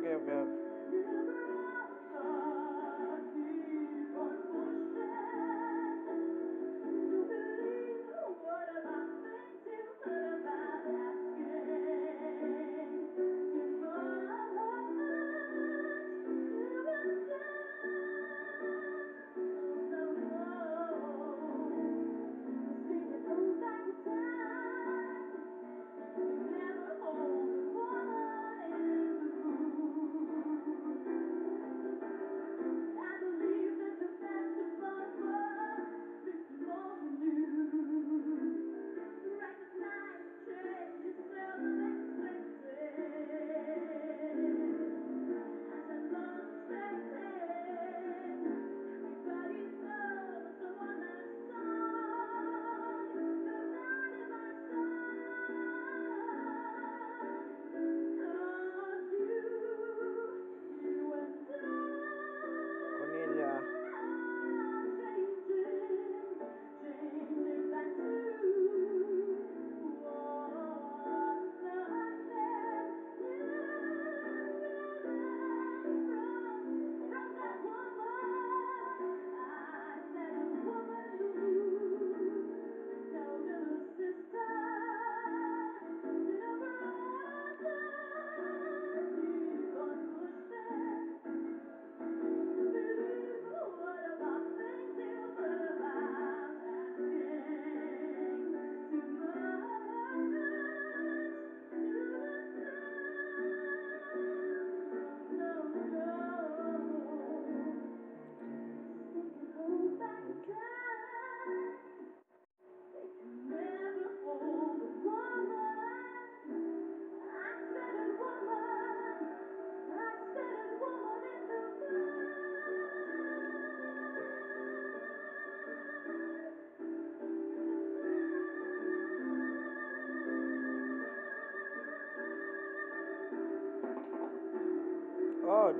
que ver. Oh,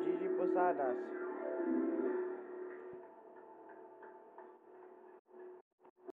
Gigi Posadas.